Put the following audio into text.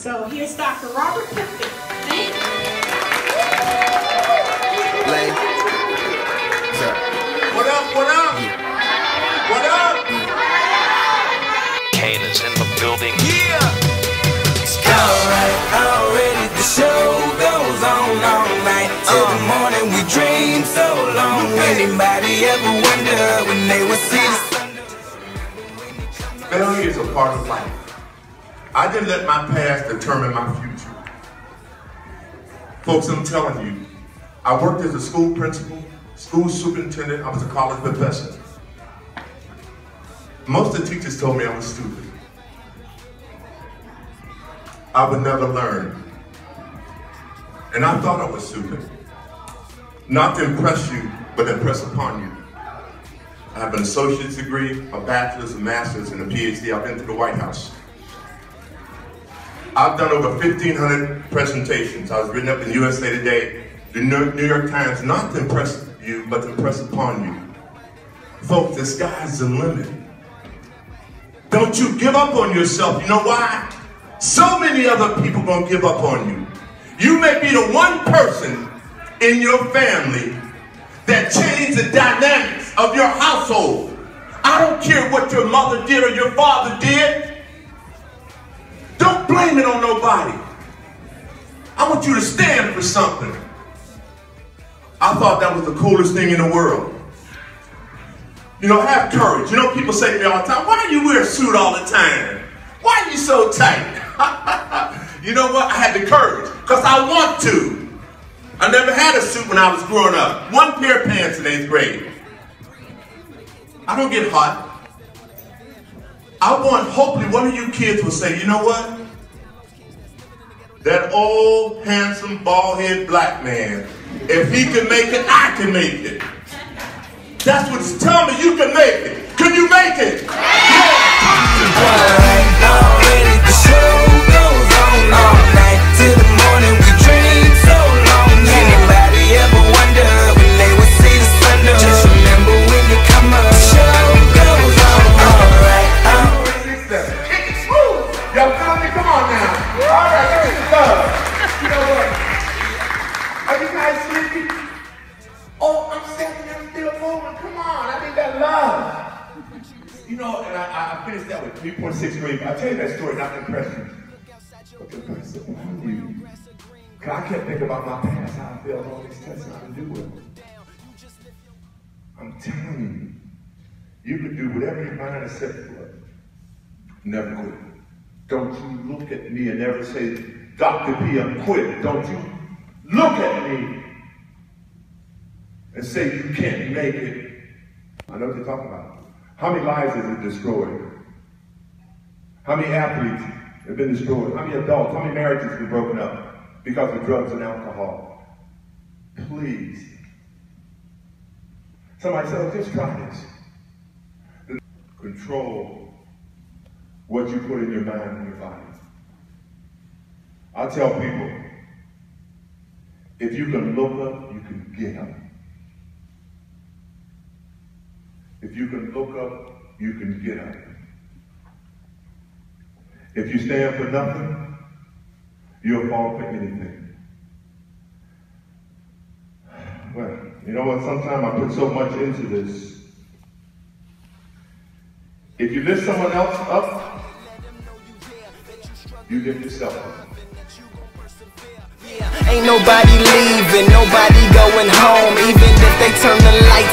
So here's Dr. Robert Pipkin. Thank you. Lay. What up, what up? What up? Kane is in the building. Yeah! Alright, already the show goes on all night uh. Till the morning we dream so long Anybody ever wonder when they would see the sun? Failure is a part of life. I didn't let my past determine my future. Folks, I'm telling you, I worked as a school principal, school superintendent, I was a college professor. Most of the teachers told me I was stupid. I would never learn. And I thought I was stupid. Not to impress you, but to impress upon you. I have an associate's degree, a bachelor's, a master's, and a PhD. I've been to the White House. I've done over 1,500 presentations. I was written up in USA Today, the New York Times, not to impress you, but to impress upon you. Folks, the sky's the limit. Don't you give up on yourself. You know why? So many other people gonna give up on you. You may be the one person in your family that changed the dynamics of your household. I don't care what your mother did or your father did. Blame it on nobody. I want you to stand for something. I thought that was the coolest thing in the world. You know, have courage. You know, people say to me all the time, why do you wear a suit all the time? Why are you so tight? you know what? I had the courage because I want to. I never had a suit when I was growing up. One pair of pants in eighth grade. I don't get hot. I want, hopefully, one of you kids will say, you know what? That old, handsome, bald-headed black man, if he can make it, I can make it. That's what it's telling me. You can make it. Can you make it? Alright, already the show goes on all night Till the morning we dream so long Anybody ever wonder when they would see the sun Just remember when you come up The show goes on alright, alright Six, seven. Woo! Y'all feel me? Come on now. All right, me some love. You know what? Are you guys sleepy? Oh, I'm seven. I'm still moving. Come on. I need that love. You know, and I, I finished that with 3.6 grade. I tell you that story not to you, you. Cause I kept thinking about my past, how I failed all these tests how to do it. I'm telling you, you can do whatever is set for. Never quit. Don't you look at me and never say, Dr. P, I'm quitting. Don't you look at me and say you can't make it. I know what you're talking about. How many lives has it destroyed? How many athletes have been destroyed? How many adults? How many marriages have been broken up because of drugs and alcohol? Please. Somebody said, oh, just try this. Control what you put in your mind and your body. I tell people, if you can look up, you can get up. If you can look up, you can get up. If you stand for nothing, you'll fall for anything. Well, you know what? Sometimes I put so much into this. If you lift someone else up, you lift yourself up. Ain't nobody leaving, nobody going home Even if they turn the lights